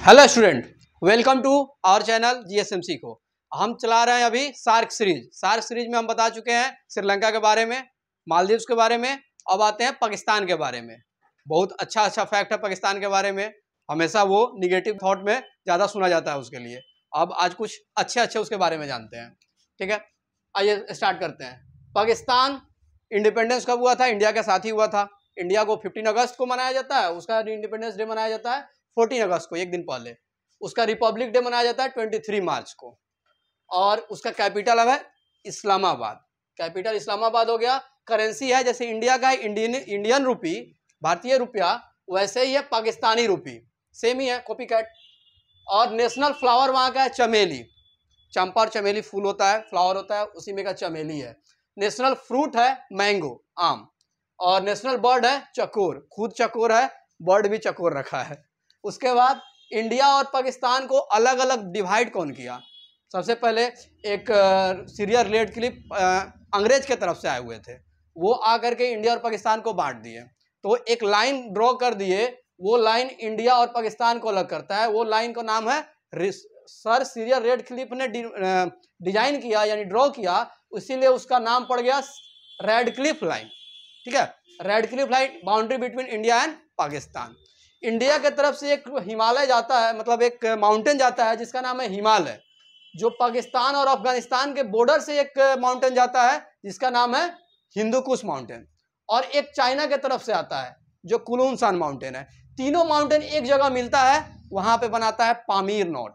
Hello student welcome to our channel GSMC को। हम चला रहे हैं अभी सार्क सीरीज़ सार्क सीरीज़ में हम बता चुके हैं श्रीलंका के बारे में, मालदीव्स के बारे में, अब आते हैं पाकिस्तान के बारे में। बहुत अच्छा अच्छा फैक्ट है पाकिस्तान के बारे में। हमेशा वो निगेटिव थॉट में ज़्यादा सुना जाता है उसके लिए। अब आज कुछ अच्छे अच्छे उसके बारे में जानते हैं। ठीक है? आइए स्टार्ट करते हैं। पाकिस्तान इंडिपेंडेंस कब हुआ था? इंडिया के साथ ही हुआ था। इंडिया को 15 अगस्त को मनाया जाता है। उसका इंडिपेंडेंस डे मनाया जाता है। 14 अगस्त को, एक दिन पहले। उसका रिपब्लिक डे मनाया जाता है 23 मार्च को। और उसका कैपिटल अब है इस्लामाबाद। कैपिटल इस्लामाबाद हो गया, करेंसी है जैसे इंडिया का इंडियन इंडियन रुपी, भारतीय रुपया, वैसे ही है पाकिस्तानी रुपी। सेम ही है कॉपी कैट और नेशनल फ्लावर वहाँ का है चमेली। चंपा चमेली फूल होता है, फ्लावर होता है, उसी में का चमेली है। नेशनल फ्रूट है मैंगो, आम। और नेशनल बर्ड है चकोर। खुद चकोर है, बर्ड भी चकोर रखा है। उसके बाद इंडिया और पाकिस्तान को अलग अलग डिवाइड कौन किया? सबसे पहले एक सीरिया रिलेट क्लिप अंग्रेज़ के तरफ़ से आए हुए थे। वो आकर के इंडिया और पाकिस्तान को बांट दिए। तो एक लाइन ड्रॉ कर दिए। वो लाइन इंडिया और पाकिस्तान को अलग करता है। वो लाइन का नाम है सर सीरिया रेड क्लिप ने डिज़ाइन किया, यानी ड्रॉ किया। इसीलिए उसका नाम पड़ गया रेड क्लिप लाइन ठीक है? Radcliffe line boundary between India and Pakistan India के तरफ़ से एक हिमालय जाता है मतलब एक माउंटेन जाता है, जिसका नाम है हिमालय, जो पाकिस्तान और अफ़गानिस्तान के बॉर्डर से एक माउंटेन जाता है, जिसका नाम है हिंदूकुश माउंटेन और एक चाइना के तरफ़ से आता है, जो कुलूनसान माउंटेन है। तीनों माउंटेन एक जगह मिलता है, वहाँ पे बनाता है पामीर नोट।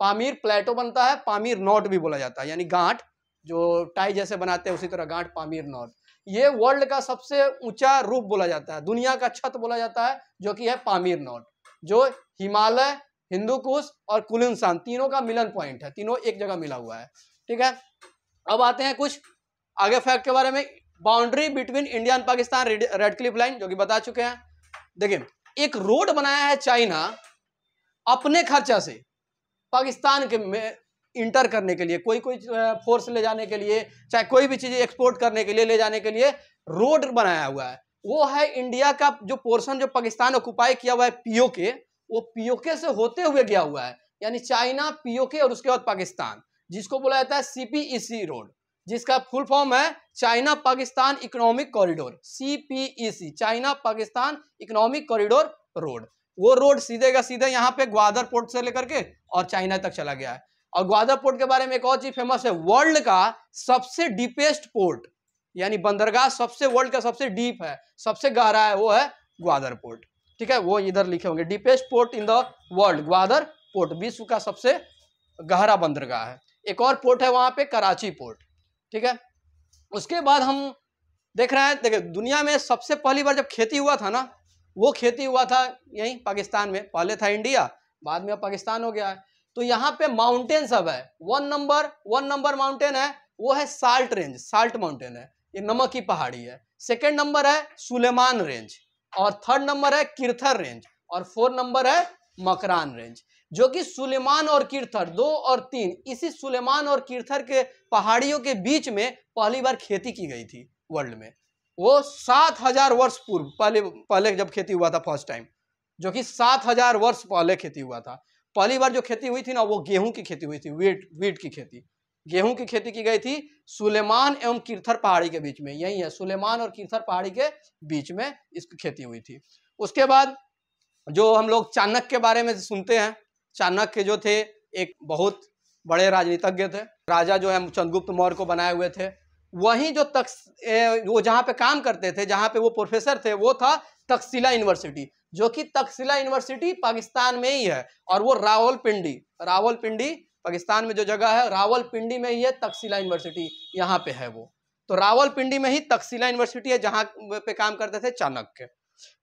पामीर प्लेटो बनता है, पामीर नोट भी बोला जाता है, यानी गांठ, जो टाई जैसे बनाते हैं, उसी तरह गांठ, पामीर नोट। ये वर्ल्ड का सबसे ऊँचा रूप बोला जाता है। दुनिया का छत बोला जाता है, जो कि है पामीर नोट, जो हिमालय हिंदू कुश और कुलिनसान, तीनों का मिलन पॉइंट है, तीनों एक जगह मिला हुआ है। ठीक है? अब आते हैं कुछ आगे फैक्ट के बारे में। Boundary between India and Pakistan Radcliffe line जो कि बता चुके हैं। देखिए, एक रोड बनाया है चाइना अपने खर्चा से, पाकिस्तान के में इंटर करने के लिए, कोई कोई फोर्स ले जाने के लिए, चाहे कोई भी चीज़ एक्सपोर्ट करने के लिए, ले जाने के लिए रोड बनाया हुआ है। वो है इंडिया का जो पोर्शन जो पाकिस्तान ऑक्युपाई किया हुआ है पीओके वो पीओके से होते हुए गया हुआ है, यानी चाइना पीओके और उसके बाद पाकिस्तान जिसको बोला जाता है सीपीईसी रोड जिसका फुल फॉर्म है China Pakistan economic corridor CPEC China Pakistan economic corridor road वो रोड सीधे का सीधे यहाँ पे ग्वादर पोर्ट से लेकर के और चाइना तक चला गया है। और ग्वादर पोर्ट के बारे में एक और चीज़ फ़ेमस है वर्ल्ड का सबसे डीपेस्ट पोर्ट यानी बंदरगाह सबसे वर्ल्ड का सबसे डीप है, सबसे गहरा है, वो है ग्वादर पोर्ट। ठीक है, वो इधर लिखे होंगे deepest port in the world Gwadar port, विश्व का सबसे गहरा बंदरगाह है। एक और पोर्ट है वहाँ पे, कराची पोर्ट ठीक है, उसके बाद हम देख रहे हैं, देखिए, दुनिया में सबसे पहली बार जब खेती हुआ था ना, वो खेती हुआ था यहीं पाकिस्तान में, पहले था इंडिया, बाद में अब पाकिस्तान हो गया है। तो यहाँ पे माउंटेन सब है। One number one number mountain है, वो है साल्ट रेंज साल्ट माउंटेन है। ये नमक की पहाड़ी है। सेकेंड नंबर है सुलेमान रेंज और थर्ड नंबर है किरथर रेंज और फोर्थ नंबर है मकरान रेंज जो कि सुलेमान और किरथर दो और तीन, इसी सुलेमान और किरथर के पहाड़ियों के बीच में पहली बार खेती की गई थी वर्ल्ड में। वो सात हज़ार वर्ष पूर्व, पहले पहले जब खेती हुआ था फ़र्स्ट टाइम जो कि सात हज़ार वर्ष पहले खेती हुआ था। पहली बार जो खेती हुई थी ना, वो गेहूँ की खेती हुई थी, वीट वीट की खेती। गेहूँ की खेती की गई थी सुलेमान एवं कीर्थर पहाड़ी के बीच में, यही है, सुलेमान और कीर्थर पहाड़ी के बीच में इसकी खेती हुई थी। उसके बाद जो हम लोग चाणक्य के बारे में सुनते हैं, चाणक्य जो थे, एक बहुत बड़े राजनीतिज्ञ थे। राजा जो है, चंद्रगुप्त मौर्य को बनाए हुए थे। वहीं जो तक वो जहाँ पे काम करते थे, जहाँ पे वो प्रोफेसर थे, वो था तकसीला यूनिवर्सिटी जो कि तकसीला यूनिवर्सिटी पाकिस्तान में ही है, और वो रावलपिंडी रावलपिंडी पाकिस्तान में जो जगह है, रावलपिंडी में ही है तकसीला यूनिवर्सिटी यहाँ पे है वो। तो रावलपिंडी में ही तकसीला यूनिवर्सिटी है, जहाँ पे काम करते थे चाणक्य।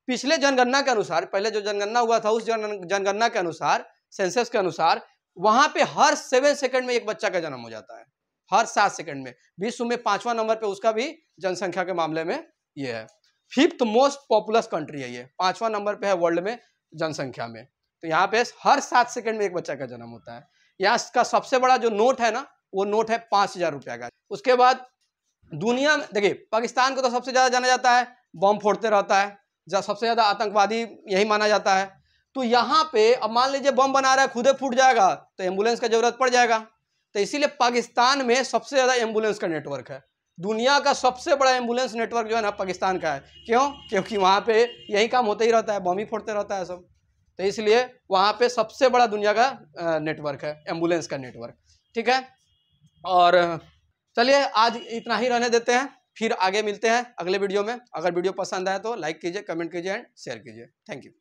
पिछले जनगणना के अनुसार, पहले जो जनगणना हुआ था, उस जनगणना के अनुसार, सेंसस के अनुसार, वहाँ पे हर सेवन सेकंड में एक बच्चा का जन्म हो जाता है। हर सात सेकंड में। विश्व में पांचवा नंबर पे उसका भी जनसंख्या के मामले में ये है। फिफ्थ मोस्ट पॉपुलस कंट्री है ये। पांचवा नंबर पे है वर्ल्ड में, जनसंख्या में। तो यहाँ पे हर सात सेकंड में एक बच्चा का जन्म होता है। यहाँ का सबसे बड़ा जो नोट है ना, वो नोट है पाँच हज़ार रुपया का। उसके बाद दुनिया में, देखिए, पाकिस्तान को तो सबसे ज़्यादा जाना जाता है, बम फोड़ते रहता है जब सबसे ज़्यादा आतंकवादी यही माना जाता है। तो यहाँ पे, अब मान लीजिए बम बना रहा है, खुदे फूट जाएगा तो एंबुलेंस का ज़रूरत पड़ जाएगा। तो इसीलिए पाकिस्तान में सबसे ज़्यादा एंबुलेंस का नेटवर्क है। दुनिया का सबसे बड़ा एंबुलेंस नेटवर्क जो है ना पाकिस्तान का है। क्यों? क्योंकि वहाँ पे यही काम होता ही रहता है, बम ही फोड़ते रहता है सब। तो इसलिए वहाँ पे सबसे बड़ा दुनिया का नेटवर्क है, एंबुलेंस का नेटवर्क। ठीक है? और चलिए आज इतना ही रहने देते हैं, फिर आगे मिलते हैं अगले वीडियो में। अगर वीडियो पसंद आए तो लाइक कीजिए, कमेंट कीजिए एंड शेयर कीजिए। Thank you.